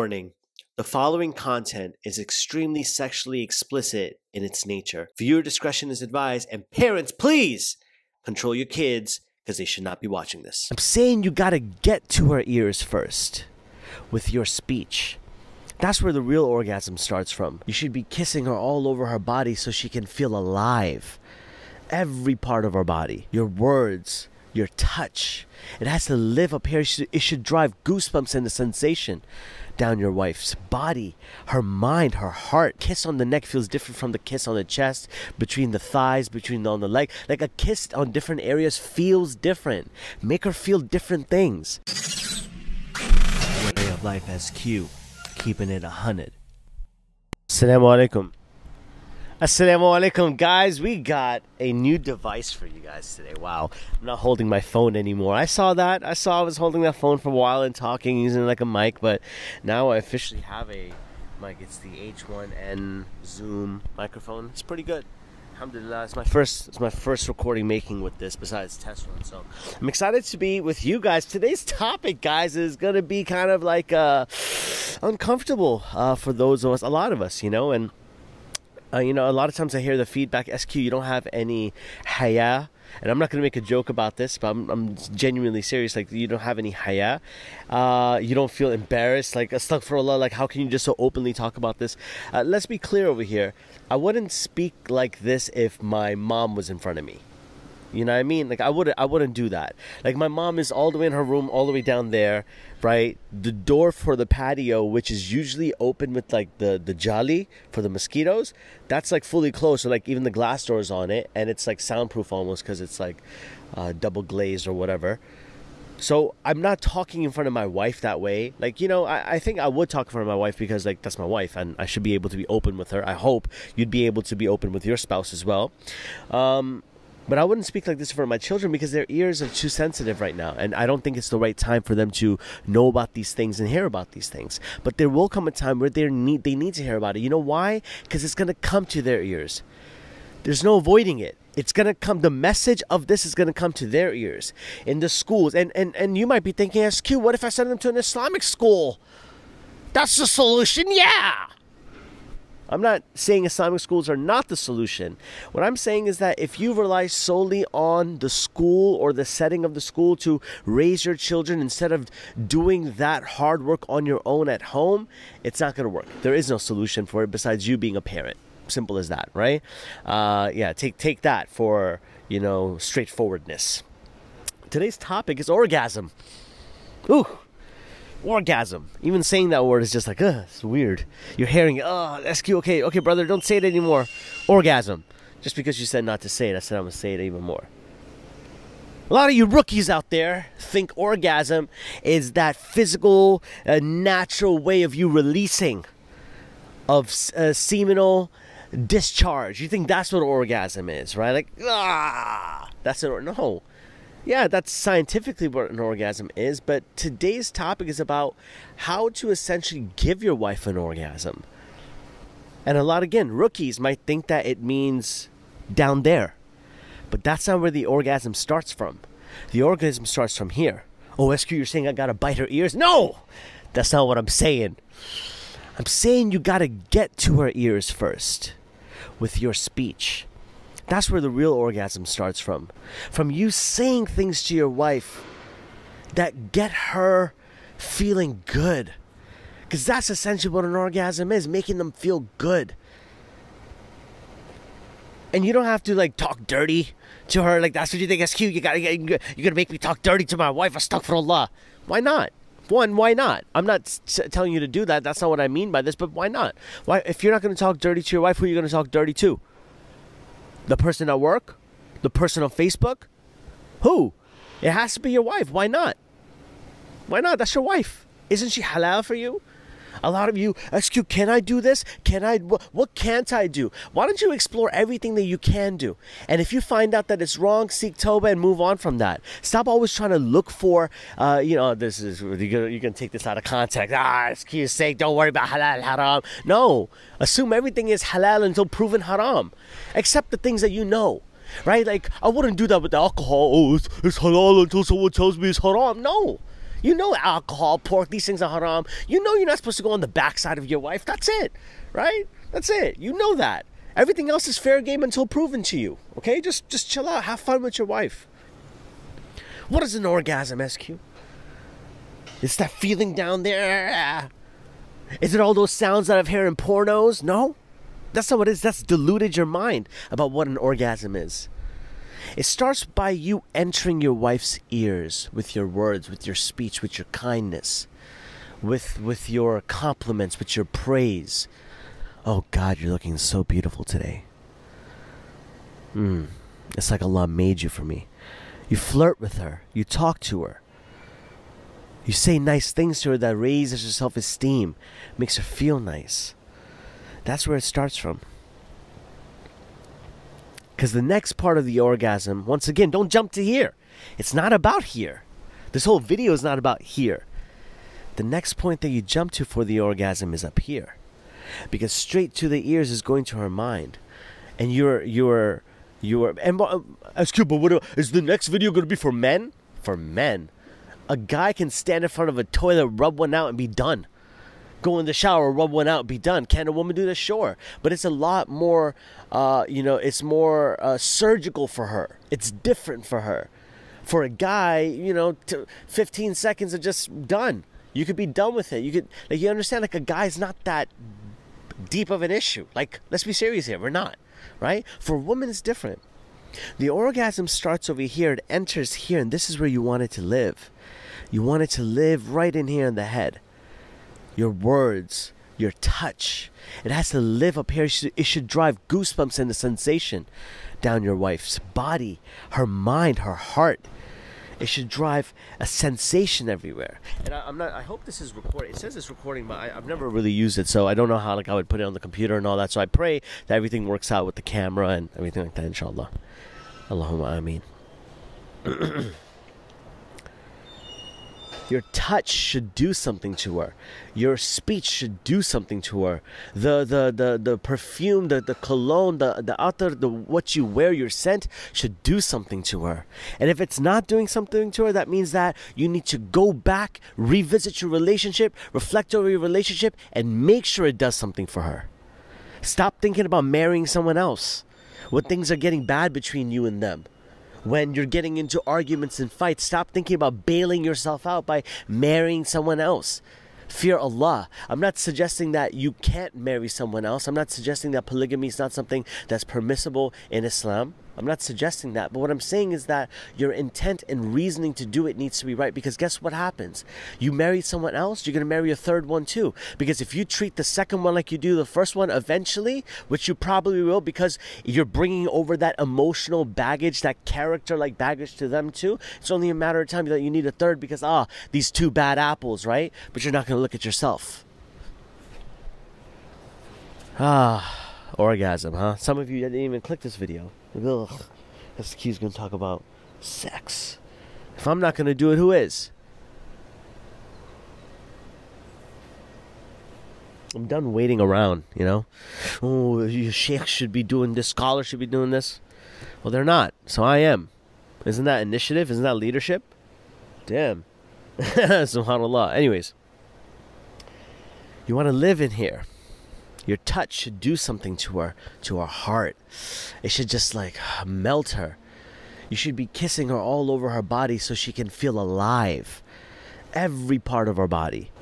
Warning the following content is extremely sexually explicit in its nature. Viewer discretion is advised, and parents, please control your kids because they should not be watching this. I'm saying you gotta get to her ears first with your speech. That's where the real orgasm starts from. You should be kissing her all over her body so she can feel alive. Every part of her body, your words, your touch. It has to live up here. It should, drive goosebumps and a sensation down your wife's body, her mind, her heart. Kiss on the neck feels different from the kiss on the chest, between the thighs, between on the leg. Like a kiss on different areas feels different. Make her feel different things. Way of Life SQ, keeping it a hundred. Assalamu alaikum. Assalamu alaikum, guys. We got a new device for you guys today. Wow. I'm not holding my phone anymore. I saw that. I saw I was holding that phone for a while and talking using like a mic, but now I officially have a mic. It's the H1N Zoom microphone. It's pretty good. Alhamdulillah. It's my first it's my first recording making with this besides test run. So I'm excited to be with you guys. Today's topic, guys, is gonna be kind of like uh uncomfortable uh, for those of us, a lot of us, you know, and uh, you know, a lot of times I hear the feedback, SQ, you don't have any haya. And I'm not going to make a joke about this, but I'm, I'm, genuinely serious. Like, you don't have any haya. Uh, you don't feel embarrassed. Like, astaghfirullah, like, how can you just so openly talk about this? Uh, let's be clear over here. I wouldn't speak like this if my mom was in front of me. You know what I mean? Like I wouldn't I wouldn't do that. Like my mom is all the way in her room, all the way down there, right? The door for the patio, which is usually open with like the the jali for the mosquitoes, that's like fully closed. So like even the glass doors on it, and it's like soundproof almost because it's like uh, double glazed or whatever. So I'm not talking in front of my wife that way. Like, you know, I, I think I would talk in front of my wife because like that's my wife and I should be able to be open with her. I hope you'd be able to be open with your spouse as well. Um, but I wouldn't speak like this for my children because their ears are too sensitive right now. And I don't think it's the right time for them to know about these things and hear about these things. But there will come a time where they need, they need to hear about it. You know why? Because it's going to come to their ears. There's no avoiding it. It's going to come, the message of this is going to come to their ears in the schools. And, and, and you might be thinking, SQ, what if I send them to an Islamic school? That's the solution? Yeah. I'm not saying Islamic schools are not the solution. What I'm saying is that if you rely solely on the school or the setting of the school to raise your children instead of doing that hard work on your own at home, it's not going to work. There is no solution for it besides you being a parent. Simple as that, right? Uh, yeah, take take that for you know straightforwardness. Today's topic is orgasm. Ooh, orgasm. Even saying that word is just like, ugh, it's weird. You're hearing, oh, SQ, okay, okay, brother, don't say it anymore. Orgasm. Just because you said not to say it, I said I'm going to say it even more. A lot of you rookies out there think orgasm is that physical, uh, natural way of you releasing of uh, seminal discharge. You think that's what orgasm is, right? Like, ah, that's it. No, yeah, that's scientifically what an orgasm is, but today's topic is about how to essentially give your wife an orgasm. And a lot, again, rookies might think that it means down there, but that's not where the orgasm starts from. The orgasm starts from here. Oh, SQ, you're saying I gotta bite her ears? No! That's not what I'm saying. I'm saying you gotta get to her ears first with your speech. That's where the real orgasm starts from. From you saying things to your wife that get her feeling good. Because that's essentially what an orgasm is making them feel good. And you don't have to like talk dirty to her. Like, that's what you think is cute. You gotta, get, you're gonna make me talk dirty to my wife. Astaghfirullah. Why not? One, why not? I'm not telling you to do that. That's not what I mean by this, but why not? Why, if you're not to talk dirty to your wife, who are you to talk dirty to? The person at work? The person on Facebook? Who? It has to be your wife. Why not? Why not? That's your wife. Isn't she halal for you? A lot of you, SQ, can I do this? Can I, what, what can't I do? Why don't you explore everything that you can do? And if you find out that it's wrong, seek Toba and move on from that. Stop always trying to look for, uh, you know, this is, you're gonna, you're gonna take this out of context. Ah, SQ sake, don't worry about halal, haram. No, assume everything is halal until proven haram. Except the things that you know right? Like, I wouldn't do that with alcohol. Oh, it's, it's halal until someone tells me it's haram. No. You know alcohol, pork, these things are haram. You know you're not supposed to go on the backside of your wife. That's it, right? That's it. You know that. Everything else is fair game until proven to you. Okay? Just just chill out. Have fun with your wife. What is an orgasm, SQ? It's that feeling down there. Is it all those sounds that I've heard in pornos? No. That's not what it is. That's deluded your mind about what an orgasm is. It starts by you entering your wife's ears with your words, with your speech, with your kindness, with with your compliments, with your praise. Oh God, you're looking so beautiful today. Hmm. It's like Allah made you for me. You flirt with her. You talk to her. You say nice things to her that raises her self esteem, makes her feel nice. That's where it starts from. Because the next part of the orgasm, once again, don't jump to here. It's not about here. This whole video is not about here. The next point that you jump to for the orgasm is up here. Because straight to the ears is going to her mind. And you're, you're, you're, and uh, SQ but what is the next video going to be for men? For men. A guy can stand in front of a toilet, rub one out, and be done go in the shower, rub one out, be done. Can a woman do this? Sure, but it's a lot more. Uh, you know, it's more uh, surgical for her. It's different for her. For a guy, you know, 15 seconds are just done. You could be done with it. You could, like, you understand, like, a guy's not that deep of an issue. Like, let's be serious here. We're not, right? For woman, it's different. The orgasm starts over here, it enters here, and this is where you want it to live. You want it to live right in here in the head your words, your touch. It has to live up here. It should drive goosebumps and a sensation down your wife's body, her mind, her heart. It should drive a sensation everywhere. And I, am not. I hope this is recording. It says it's recording, but I, have never really used it, so I don't know how like I would put it on the computer and all that. So I pray that everything works out with the camera and everything like that. Inshallah. Allahumma ameen. Your touch should do something to her. Your speech should do something to her. The the the, the perfume, the, the cologne, the the other, the what you wear, your scent should do something to her. And if it's not doing something to her, that means that you need to go back, revisit your relationship, reflect over your relationship, and make sure it does something for her. Stop thinking about marrying someone else when things are getting bad between you and them when you're getting into arguments and fights. Stop thinking about bailing yourself out by marrying someone else. Fear Allah. I'm not suggesting that you can't marry someone else. I'm not suggesting that polygamy is not something that's permissible in Islam. I'm not suggesting that, but what I'm saying is that your intent and reasoning to do it needs to be right because guess what happens? You marry someone else, you're going to marry a third one too. Because if you treat the second one like you do the first one eventually, which you probably will because you're bringing over that emotional baggage, that character like baggage to them too, it's only a matter of time that you need a third because, ah, these two bad apples, right? But you're not going to look at yourself. Ah, orgasm, huh? Some of you didn't even click this video. Ugh. SQ's gonna talk about sex. If I'm not gonna do it, who is? I'm done waiting around, you know? Oh, your sheikh should be doing this, scholars should be doing this. Well, they're not, so I am. Isn't that initiative? Isn't that leadership? Damn. SubhanAllah. Anyways, you want to live in here. Your touch should do something to her, to her heart. It should just like melt her. You should be kissing her all over her body so she can feel alive. Every part of her body.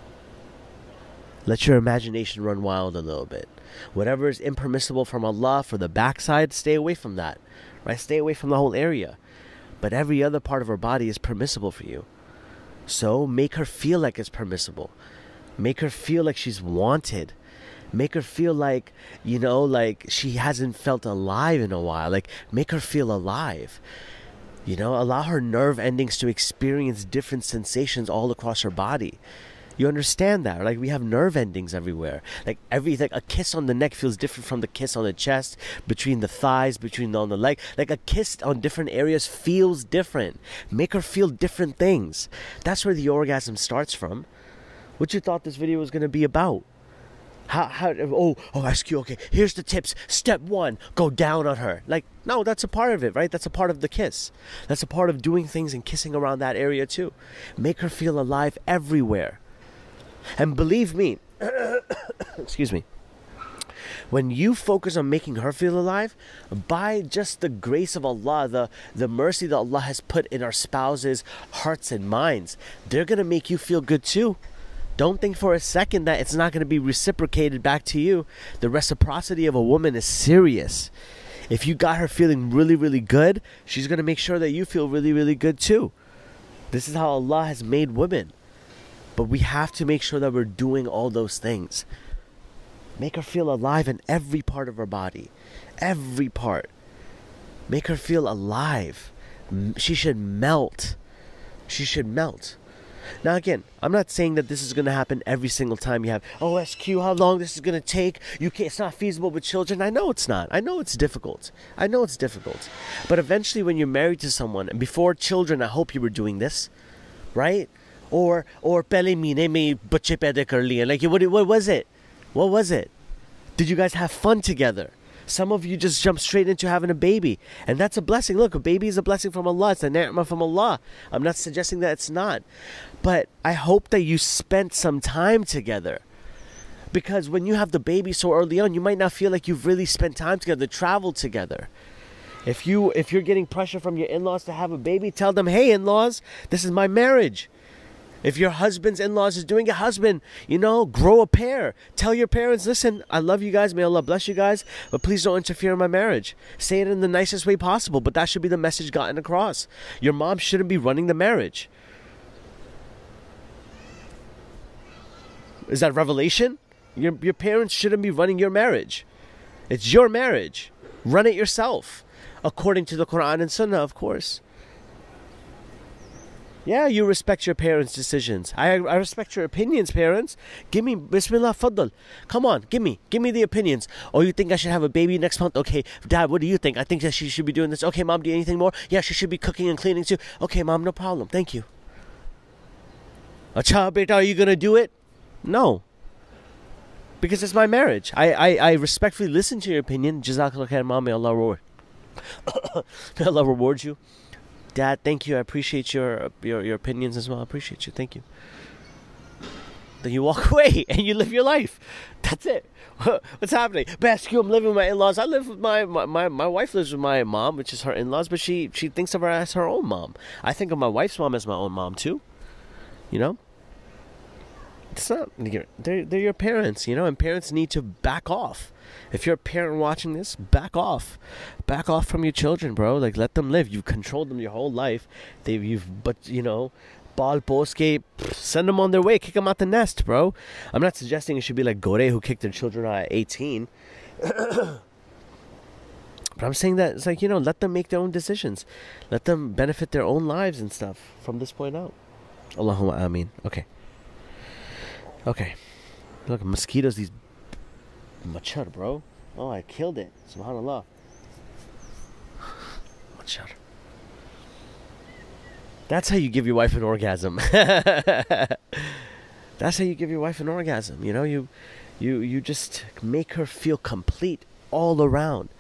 Let your imagination run wild a little bit. Whatever is impermissible from Allah for the backside, stay away from that. Right? Stay away from the whole area. But every other part of her body is permissible for you. So make her feel like it's permissible. Make her feel like she's wanted make her feel like you know like she hasn't felt alive in a while. Like make her feel alive. You know allow her nerve endings to experience different sensations all across her body. You understand that like we have nerve endings everywhere. Like every like a kiss on the neck feels different from the kiss on the chest between the thighs between on the leg. Like a kiss on different areas feels different. Make her feel different things. That's where the orgasm starts from. What you thought this video was going to be about How, how, oh, oh, SQ, okay, here's the tips. Step one, go down on her. Like, no, that's a part of it, right? That's a part of the kiss. That's a part of doing things and kissing around that area too. Make her feel alive everywhere. And believe me, excuse me, when you focus on making her feel alive, by just the grace of Allah, the, the mercy that Allah has put in our spouses' hearts and minds, they're going to make you feel good too. Don't think for a second that it's not going to be reciprocated back to you. The reciprocity of a woman is serious. If you got her feeling really, really good, she's going to make sure that you feel really, really good too. This is how Allah has made women. But we have to make sure that we're doing all those things. Make her feel alive in every part of her body. Every part. Make her feel alive. She should melt. She should melt. Now, again, I'm not saying that this is going to happen every single time you have, oh, SQ, how long this is going to take. You can't, it's not feasible with children. I know it's not. I know it's difficult. I know it's difficult. But eventually, when you're married to someone, and before children, I hope you were doing this, right? Or, or pele mine me bache liye. Like, what, what was it? What was it? Did you guys have fun together? Some of you just jump straight into having a baby, and that's a blessing. Look, a baby is a blessing from Allah. It's a ni'mah from Allah. I'm not suggesting that it's not, but I hope that you spent some time together. Because when you have the baby so early on, you might not feel like you've really spent time together, traveled together. If you if you're getting pressure from your in-laws to have a baby, tell them, "Hey, in-laws, this is my marriage. If your husband's in laws is doing it, husband, you know, grow a pair. Tell your parents, listen, I love you guys. May Allah bless you guys, but please don't interfere in my marriage. Say it in the nicest way possible, but that should be the message gotten across. Your mom shouldn't be running the marriage. Is that revelation? Your, your parents shouldn't be running your marriage. It's your marriage. Run it yourself, according to the Quran and Sunnah, of course. Yeah, you respect your parents' decisions. I, I respect your opinions, parents. Give me, Bismillah, faddal. Come on, give me, give me the opinions. Oh, you think I should have a baby next month? Okay, Dad, what do you think? I think that she should be doing this. Okay, Mom, do anything more? Yeah, she should be cooking and cleaning too. Okay, Mom, no problem. Thank you. Acha, beta, are you gonna do it? No. Because it's my marriage. I, I, I respectfully listen to your opinion. Jazakallah khair, Mom. May Allah reward. may Allah reward you. Dad, thank you. I appreciate your your your opinions as well. I appreciate you. Thank you. Then you walk away and you live your life. That's it. What's happening? Best I'm living with my in-laws. I live with my, my, my, my wife lives with my mom, which is her in-laws, but she she thinks of her as her own mom. I think of my wife's mom as my own mom too. You know? It's not they're they're your parents, you know, and parents need to back off. If you're a parent watching this, back off. Back off from your children, bro. Like let them live. You've controlled them your whole life. They've you've but you know, ball post send them on their way, kick them out the nest, bro. I'm not suggesting it should be like Gore who kicked their children out at 18. but I'm saying that it's like, you know, let them make their own decisions. Let them benefit their own lives and stuff from this point out. Allahumma ameen. Okay. Okay. Look, mosquitoes, these Machar, bro. Oh, I killed it. Subhanallah. Machar. That's how you give your wife an orgasm. That's how you give your wife an orgasm. You know, you you you just make her feel complete all around.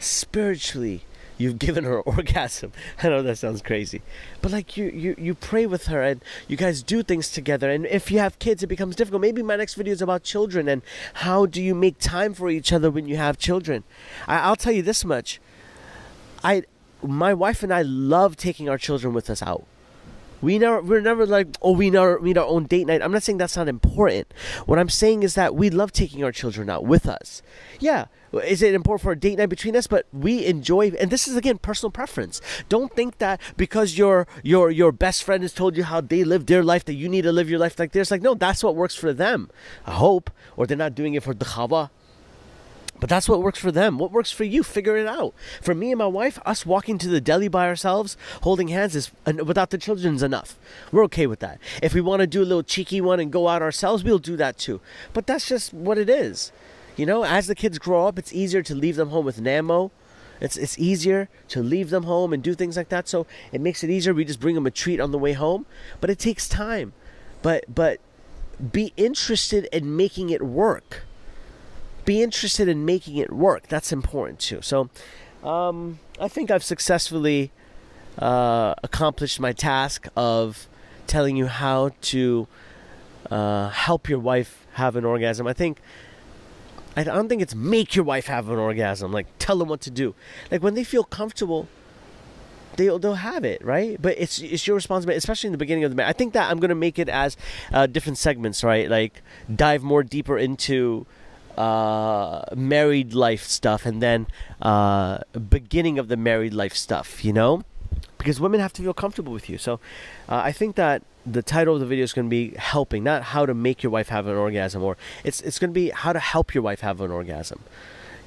Spiritually, you've given her orgasm. I know that sounds crazy, but like you, you, you pray with her and you guys do things together. And if you have kids, it becomes difficult. Maybe my next video is about children and how do you make time for each other when you have children. I, I'll tell you this much: I, my wife and I love taking our children with us out. We never, we're never like, oh, we never need our own date night. I'm not saying that's not important. What I'm saying is that we love taking our children out with us. Yeah, is it important for a date night between us? But we enjoy, and this is again personal preference. Don't think that because your your your best friend has told you how they live their life that you need to live your life like theirs. Like no, that's what works for them. I hope, or they're not doing it for the khawa but that's what works for them. What works for you? Figure it out. For me and my wife, us walking to the deli by ourselves, holding hands, is without the children's enough. We're okay with that. If we want to do a little cheeky one and go out ourselves, we'll do that too. But that's just what it is. You know, as the kids grow up, it's easier to leave them home with Namo. It's it's easier to leave them home and do things like that. So it makes it easier. We just bring them a treat on the way home, but it takes time. But but be interested in making it work be interested in making it work. That's important too. So, um, I think I've successfully uh, accomplished my task of telling you how to uh, help your wife have an orgasm. I think I don't think it's make your wife have an orgasm. Like tell them what to do. Like when they feel comfortable, they'll they'll have it, right? But it's it's your responsibility, especially in the beginning of the. I think that I'm gonna make it as uh, different segments, right? Like dive more deeper into uh, married life stuff, and then uh, beginning of the married life stuff. You know, because women have to feel comfortable with you. So uh, I think that the title of the video is going to be helping, not how to make your wife have an orgasm, or it's it's going to be how to help your wife have an orgasm.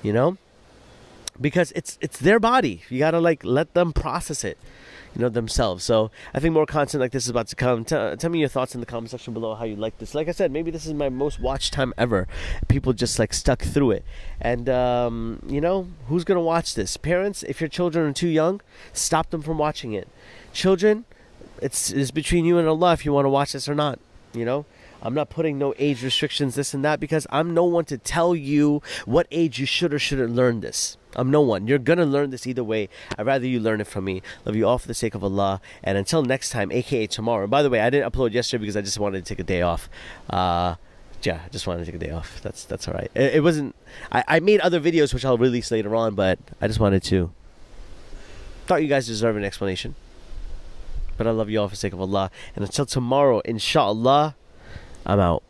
You know, because it's it's their body. You gotta like let them process it, you know, themselves. So I think more content like this is about to come. T- tell me your thoughts in the comment section below how you like this. Like I said, maybe this is my most watched time ever. People just like stuck through it, and um, you know, who's gonna watch this? Parents, if your children are too young, stop them from watching it. Children, it's it's between you and Allah if you want to watch this or not. You know. I'm not putting no age restrictions, this and that, because I'm no one to tell you what age you should or shouldn't learn this. I'm no one. You're gonna learn this either way. I'd rather you learn it from me. Love you all for the sake of Allah. And until next time, aka tomorrow. by the way, I didn't upload yesterday because I just wanted to take a day off. Uh, yeah, I just wanted to take a day off. That's that's all right. It, it wasn't. I, I made other videos which I'll release later on, but I just wanted to. Thought you guys deserve an explanation. But I love you all for the sake of Allah. And until tomorrow, inshallah. I'm out.